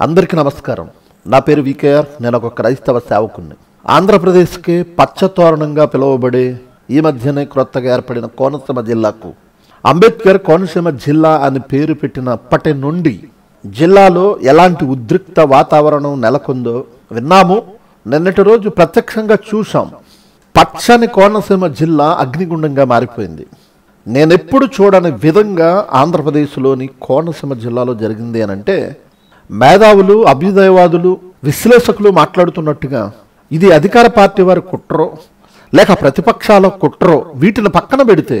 అందరికీ నమస్కారం. నా పేరు వికేఆర్. నేను ఒక క్రైస్తవ సేవకుణ్ణి. ఆంధ్రప్రదేశ్కి పచ్చతోరణంగా పిలువబడే ఈ మధ్యనే క్రొత్తగా ఏర్పడిన కోనసీమ జిల్లాకు అంబేద్కర్ కోనసీమ జిల్లా అని పేరు పెట్టినప్పటి నుండి జిల్లాలో ఎలాంటి ఉద్రిక్త వాతావరణం నెలకొందో విన్నాము. నిన్నటి రోజు ప్రత్యక్షంగా చూసాం పచ్చని కోనసీమ జిల్లా అగ్నిగుండంగా మారిపోయింది. నేనెప్పుడు చూడని విధంగా ఆంధ్రప్రదేశ్లోని కోనసీమ జిల్లాలో జరిగింది అని అంటే మేధావులు అభ్యుదయవాదులు విశ్లేషకులు మాట్లాడుతున్నట్టుగా ఇది అధికార పార్టీ వారి కుట్రో లేక ప్రతిపక్షాల కుట్రో? వీటిని పక్కన పెడితే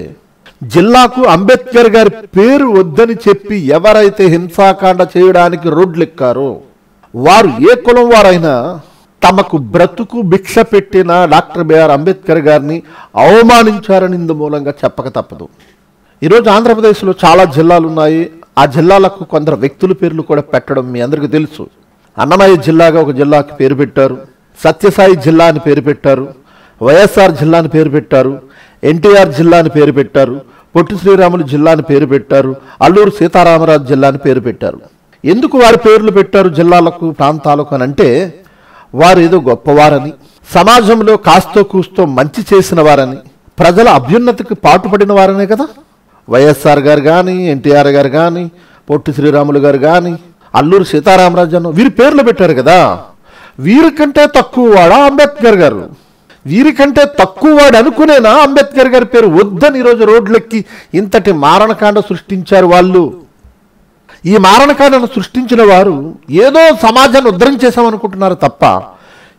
జిల్లాకు అంబేద్కర్ గారి పేరు వద్దని చెప్పి ఎవరైతే హింసాకాండ చేయడానికి రోడ్లెక్కారో వారు ఏ కులం వారైనా తమకు బ్రతుకు భిక్ష పెట్టిన డాక్టర్ బిఆర్ అంబేద్కర్ గారిని అవమానించారని ఇందు మూలంగా చెప్పక తప్పదు. ఈరోజు ఆంధ్రప్రదేశ్లో చాలా జిల్లాలు ఉన్నాయి ఆ జిల్లాలకు కొందరు వ్యక్తుల పేర్లు కూడా పెట్టడం మీ అందరికీ తెలుసు. అన్నమయ్య జిల్లాగా ఒక జిల్లాకి పేరు పెట్టారు. సత్యసాయి జిల్లా అని పేరు పెట్టారు. వైఎస్ఆర్ జిల్లా అని పేరు పెట్టారు. ఎన్టీఆర్ జిల్లా అని పేరు పెట్టారు. పొట్టి శ్రీరాములు జిల్లా అని పేరు పెట్టారు. అల్లూరు సీతారామరాజు జిల్లా అని పేరు పెట్టారు. ఎందుకు వారి పేర్లు పెట్టారు జిల్లాలకు ప్రాంతాలకు అని అంటే వారు ఏదో గొప్పవారని సమాజంలో కాస్తో కూస్తో మంచి చేసిన వారని ప్రజల అభ్యున్నతికి పాటుపడిన వారనే కదా? వైఎస్ఆర్ గారు కానీ ఎన్టీఆర్ గారు కానీ పొట్టి శ్రీరాములు గారు కానీ అల్లూరు సీతారామరాజు అన్న వీరి పేర్లు పెట్టారు కదా. వీరికంటే తక్కువ వాడా అంబేద్కర్ గారు? వీరికంటే తక్కువ వాడు అనుకునేనా అంబేద్కర్ గారి పేరు? వద్దని ఈరోజు రోడ్లెక్కి ఇంతటి మారణకాండ సృష్టించారు వాళ్ళు. ఈ మారణకాండను సృష్టించిన వారు ఏదో సమాజాన్ని ఉద్ధరించేశామనుకుంటున్నారు తప్ప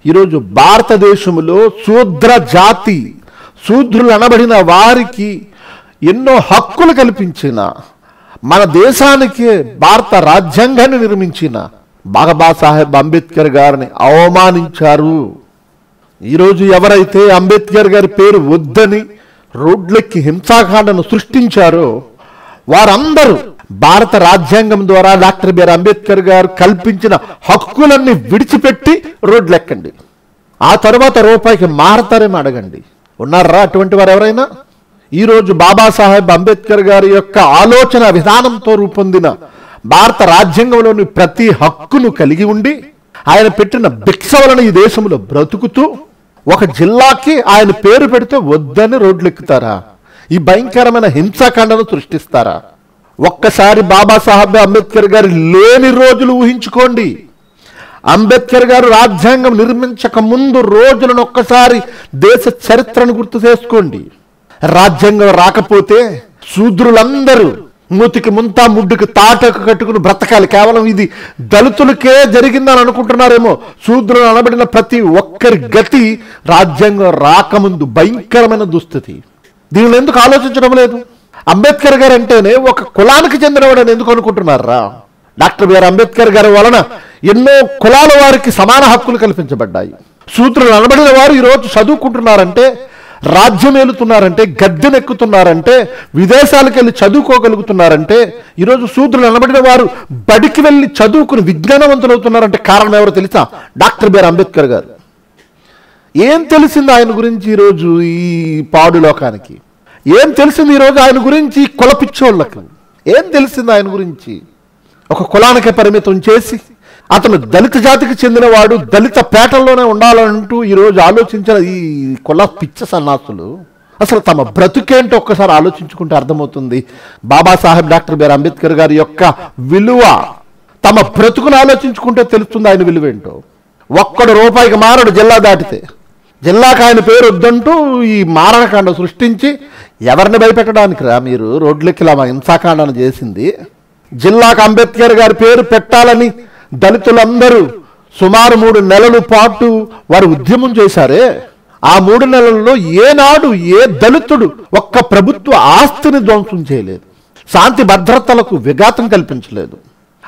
ఈరోజు భారతదేశంలో శూద్ర జాతి శూద్రులు అనబడిన వారికి ఎన్నో హక్కులు కల్పించిన మన దేశానికి భారత రాజ్యాంగాన్ని నిర్మించిన బాబాసాహెబ్ అంబేద్కర్ గారిని అవమానించారు. ఈరోజు ఎవరైతే అంబేద్కర్ గారి పేరు వద్దని రోడ్లెక్కి హింసాకాండను సృష్టించారో వారందరూ భారత రాజ్యాంగం ద్వారా డాక్టర్ బిఆర్ అంబేద్కర్ గారు కల్పించిన హక్కులన్నీ విడిచిపెట్టి రోడ్లెక్కండి. ఆ తర్వాత రూపాయికి మారతారేమో అడగండి. ఉన్నారా అటువంటి వారు ఎవరైనా? ఈరోజు బాబాసాహెబ్ అంబేద్కర్ గారి యొక్క ఆలోచన విధానంతో రూపొందిన భారత రాజ్యాంగంలోని ప్రతి హక్కును కలిగి ఉండి ఆయన పెట్టిన భిక్ష వలన ఈ దేశంలో బ్రతుకుతూ ఒక జిల్లాకి ఆయన పేరు పెడితే వద్దని రోడ్లు ఎక్కుతారా ఈ భయంకరమైన హింసాకాండను సృష్టిస్తారా? ఒక్కసారి బాబాసాహెబ్ అంబేద్కర్ గారి లేని రోజులు ఊహించుకోండి. అంబేద్కర్ గారు రాజ్యాంగం నిర్మించక ముందు రోజులను ఒక్కసారి దేశ చరిత్రను గుర్తు చేసుకోండి. రాజ్యాంగం రాకపోతే శూద్రులందరూ మూతికి ముంతా ముడ్డుకి తాటకు కట్టుకుని బ్రతకాలి. కేవలం ఇది దళితులకే జరిగిందని అనుకుంటున్నారేమో. శూద్రులు అనబడిన ప్రతి ఒక్కరి గతి రాజ్యాంగం రాకముందు భయంకరమైన దుస్థితి. దీనిని ఎందుకు ఆలోచించడం లేదు? అంబేద్కర్ గారు అంటేనే ఒక కులానికి చెందినవాడని ఎందుకు అనుకుంటున్నారా? డాక్టర్ బిఆర్ అంబేద్కర్ గారి వలన ఎన్నో కులాల వారికి సమాన హక్కులు కల్పించబడ్డాయి. సూత్రులు అనబడిన వారు ఈరోజు చదువుకుంటున్నారంటే రాజ్యం ఏలుతున్నారంటే గద్దెనెక్కుతున్నారంటే విదేశాలకు వెళ్ళి చదువుకోగలుగుతున్నారంటే ఈరోజు సూత్రులు నిలబడిన వారు బడికి వెళ్ళి చదువుకుని విజ్ఞానవంతులు అవుతున్నారంటే కారణం ఎవరో తెలుసా? డాక్టర్ బిఆర్ అంబేద్కర్ గారు. ఏం తెలిసింది ఆయన గురించి ఈరోజు ఈ పాడు లోకానికి ఏం తెలిసింది ఈరోజు ఆయన గురించి కుల పిచ్చోళ్ళకు? ఏం తెలిసింది ఆయన గురించి? ఒక కులానికే పరిమితం చేసి అతను దళిత జాతికి చెందినవాడు దళిత పేటల్లోనే ఉండాలంటూ ఈరోజు ఆలోచించిన ఈ కుల పిచ్చ సన్నాసులు అసలు తమ బ్రతుకేంటో ఒక్కసారి ఆలోచించుకుంటే అర్థమవుతుంది. బాబాసాహెబ్ డాక్టర్ బిఆర్ అంబేద్కర్ గారి యొక్క విలువ తమ బ్రతుకును ఆలోచించుకుంటే తెలుస్తుంది ఆయన విలువ ఏంటో. ఒక్కడు రూపాయికి మారడు జిల్లా దాటితే. జిల్లాకు ఆయన పేరు వద్దంటూ ఈ మారణకాండ సృష్టించి ఎవరిని భయపెట్టడానికి రా మీరు? రోడ్లకి ఇలా హింసాకాండను చేసింది. జిల్లాకు అంబేద్కర్ గారి పేరు పెట్టాలని దళితులందరూ సుమారు మూడు నెలల పాటు వారు ఉద్యమం చేశారే. ఆ మూడు నెలల్లో ఏనాడు ఏ దళితుడు ఒక్క ప్రభుత్వ ఆస్తిని ధ్వంసం చేయలేదు. శాంతి భద్రతలకు విఘాతం కల్పించలేదు.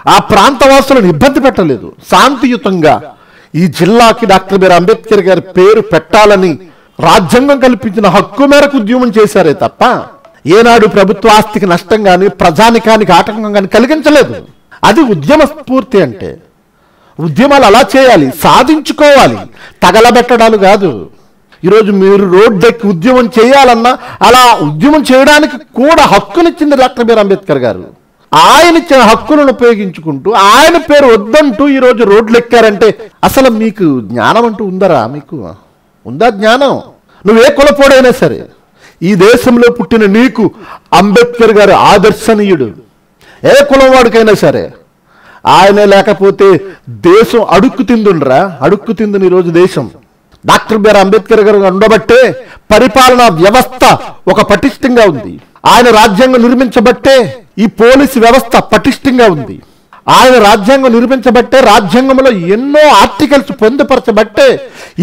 ఆ ప్రాంతవాసులను ఇబ్బంది పెట్టలేదు. శాంతియుతంగా ఈ జిల్లాకి డాక్టర్ బిఆర్ అంబేద్కర్ గారి పేరు పెట్టాలని రాజ్యాంగం కల్పించిన హక్కు మేరకు ఉద్యమం చేశారే తప్ప ఏనాడు ప్రభుత్వ ఆస్తికి నష్టం కానీ ప్రజానికానికి ఆటంకం కానీ కలిగించలేదు. అది ఉద్యమ స్ఫూర్తి అంటే. ఉద్యమాలు అలా చేయాలి సాధించుకోవాలి. తగలబెట్టడాలు కాదు. ఈరోజు మీరు రోడ్డెక్కి ఉద్యమం చేయాలన్నా అలా ఉద్యమం చేయడానికి కూడా హక్కునిచ్చింది డాక్టర్ బీర్ అంబేద్కర్ గారు. ఆయన ఇచ్చిన హక్కులను ఉపయోగించుకుంటూ ఆయన పేరు వద్దంటూ ఈరోజు రోడ్లు ఎక్కారంటే అసలు మీకు జ్ఞానం అంటూ ఉందరా మీకు? ఉందా జ్ఞానం? నువ్వే కులపోడైనా సరే ఈ దేశంలో పుట్టిన నీకు అంబేద్కర్ గారు ఆదర్శనీయుడు. ఏ కులం వాడికైనా సరే ఆయనే లేకపోతే దేశం అడుక్కు తిందుండ్రా అడుక్కు తిందుని ఈరోజు దేశం. డాక్టర్ బిఆర్ అంబేద్కర్ గారు ఉండబట్టే పరిపాలనా వ్యవస్థ ఒక పటిష్టంగా ఉంది. ఆయన రాజ్యాంగం నిర్మించబట్టే ఈ పోలీసు వ్యవస్థ పటిష్టంగా ఉంది. ఆయన రాజ్యాంగం నిర్మించబట్టే రాజ్యాంగంలో ఎన్నో ఆర్టికల్స్ పొందుపరచబట్టే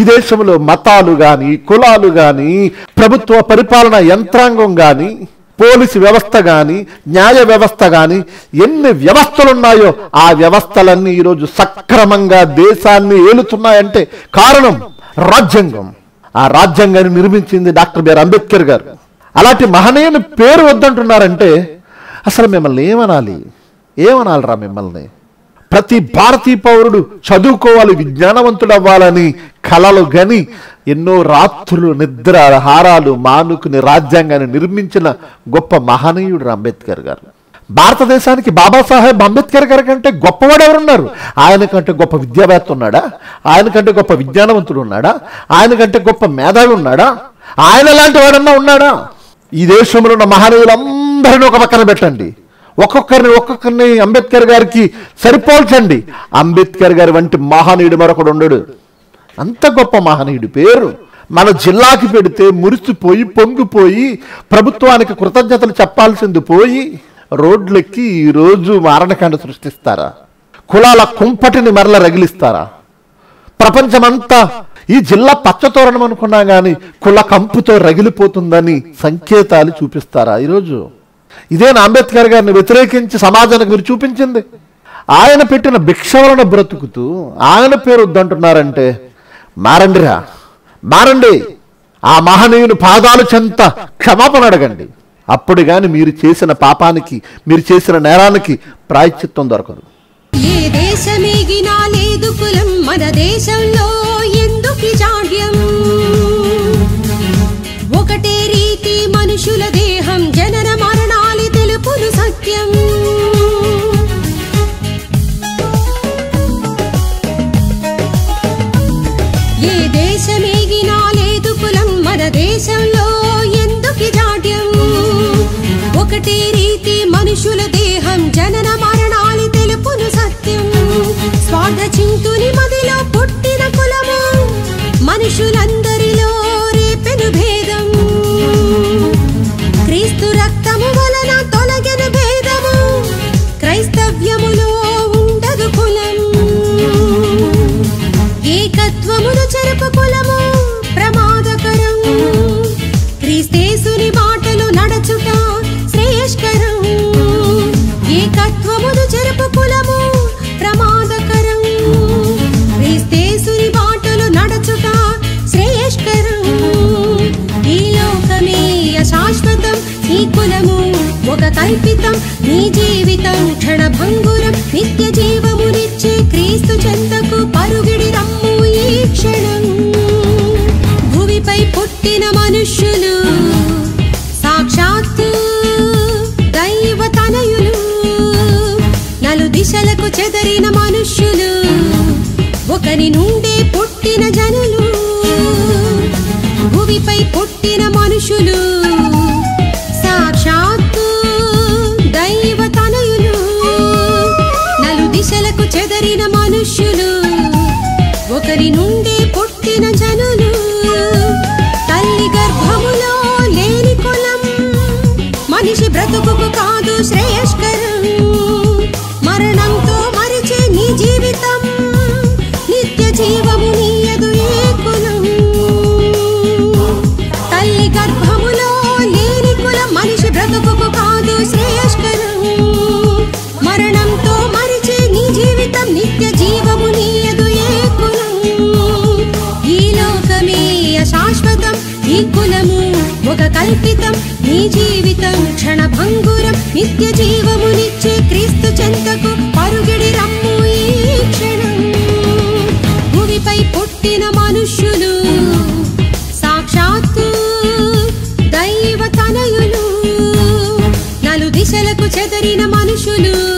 ఈ దేశంలో మతాలు కానీ కులాలు కానీ ప్రభుత్వ పరిపాలన యంత్రాంగం కానీ పోలీసు వ్యవస్థ కానీ న్యాయ వ్యవస్థ కానీ ఎన్ని వ్యవస్థలు ఉన్నాయో ఆ వ్యవస్థలన్నీ ఈరోజు సక్రమంగా దేశాన్ని ఏలుతున్నాయంటే కారణం రాజ్యాంగం. ఆ రాజ్యాంగాన్ని నిర్మించింది డాక్టర్ బిఆర్ అంబేద్కర్ గారు. అలాంటి మహనీయుని పేరు వద్దంటున్నారంటే అసలు మిమ్మల్ని ఏమనాలి? ఏమనాలిరా మిమ్మల్ని? ప్రతి భారతీయ పౌరుడు చదువుకోవాలి విజ్ఞానవంతుడు అవ్వాలని కళలు గని ఎన్నో రాత్రులు నిద్ర హారాలు మానుకుని రాజ్యాంగాన్ని నిర్మించిన గొప్ప మహనీయుడు అంబేద్కర్ గారు. భారతదేశానికి బాబాసాహెబ్ అంబేద్కర్ గారి కంటే గొప్పవాడు ఎవరున్నారు ఆయన కంటే గొప్ప విద్యావేత్త ఉన్నాడా? ఆయన కంటే గొప్ప విజ్ఞానవంతుడు ఉన్నాడా? ఆయన కంటే గొప్ప మేధావి ఉన్నాడా? ఆయన లాంటి వాడన్నా ఉన్నాడా? ఈ దేశంలో ఉన్న మహనీయులందరినీ ఒక పక్కన పెట్టండి. ఒక్కొక్కరిని ఒక్కొక్కరిని అంబేద్కర్ గారికి సరిపోల్చండి. అంబేద్కర్ గారి వంటి మహనీయుడు మరొకడు ఉండడు. అంత గొప్ప మహనీయుడు పేరు. మన జిల్లాకి పెడితే మురిసిపోయి పొంగిపోయి ప్రభుత్వానికి కృతజ్ఞతలు చెప్పాల్సింది పోయి రోడ్లెక్కి ఈరోజు మారణకాండ సృష్టిస్తారా? కులాల కుంపటిని మరల రగిలిస్తారా? ప్రపంచమంతా ఈ జిల్లా పచ్చతోరణం అనుకున్నా కానీ కుల కంపుతో రగిలిపోతుందని సంకేతాలు చూపిస్తారా ఈరోజు? ఇదేనా అంబేద్కర్ గారిని వ్యతిరేకించి సమాజానికి మీరు చూపించింది. ఆయన పెట్టిన భిక్ష వలన బ్రతుకుతూ ఆయన పేరు వద్దంటున్నారంటే మారండిరా మారండి. ఆ మహనీయుని పాదాలు చెంత క్షమాపణ అడగండి. అప్పుడు కానీ మీరు చేసిన పాపానికి మీరు చేసిన నేరానికి ప్రాయశ్చిత్తం దొరకదు. ఏ దేశమేగినా లేదు కులం మన దేశంలో ఏ దేశమేగినా లేదు కులం మన దేశంలో ఎందుకి జాడ్యం? ఒకటే రీతి మనుషుల దేహం జనన మరణాలి తెలుపును సత్యం. స్వార్థ చింతుని మదిలో పుట్టిన కులము మనుషులందరిలో ఒక కల్పితం నీ జీవితం క్షణభంగురం నిత్య జీవమునిచ్చే క్రీస్తు చెంతకు పరుగిడి రమ్ము ఈ క్షణం. భూమిపై పుట్టిన మనుష్యులు సాక్షాత్తు దైవ తనయులు నలు దిశలకు చెదరిన మనుష్యులు ఒకరి నుండే పుట్టిన జనులు భూమిపై పుట్టిన మనుషులు शतकुक कादु श्रेयस्कर చెంతకు పరుగిడి రమ్ము ఈ క్షణం. భూమిపై పుట్టిన మనుష్యులు సాక్షాత్తు దైవ తనయులు. నలు దిశలకు చెదరిన మనుషులు